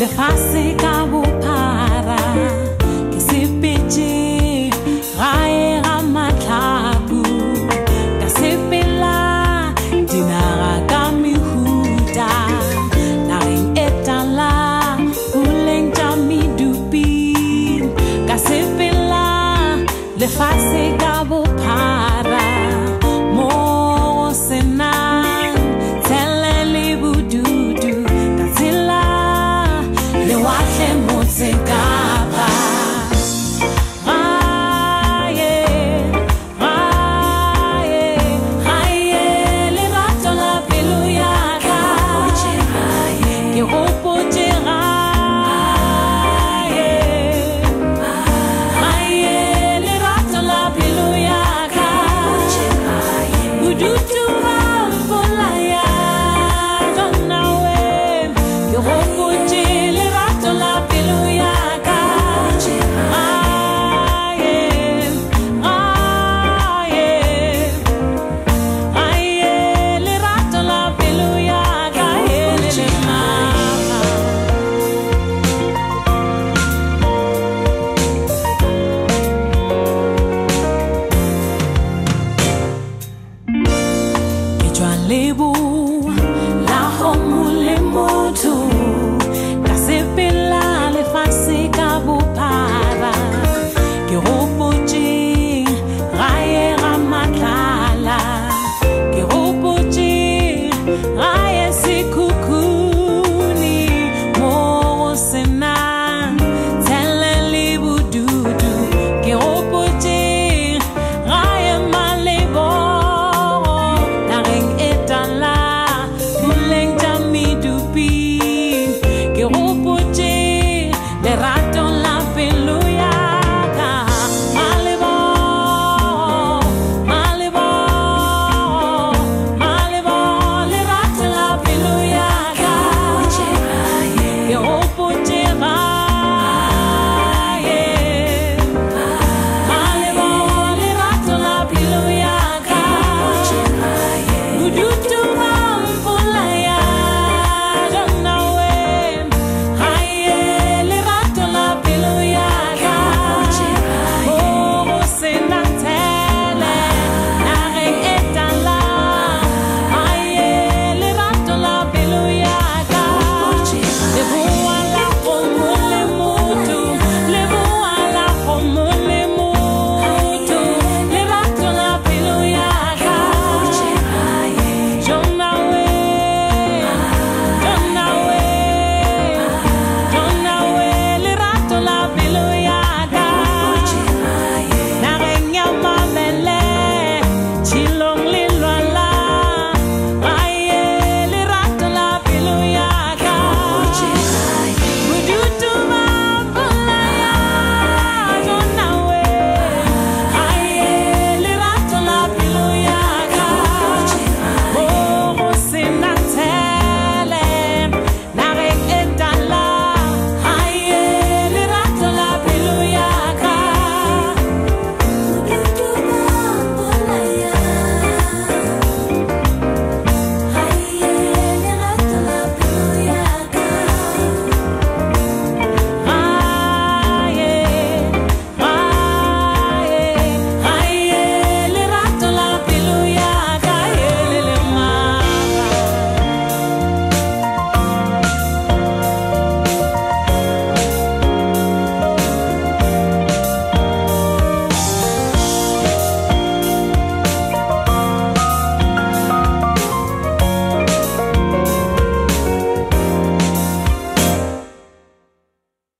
Le face qu'à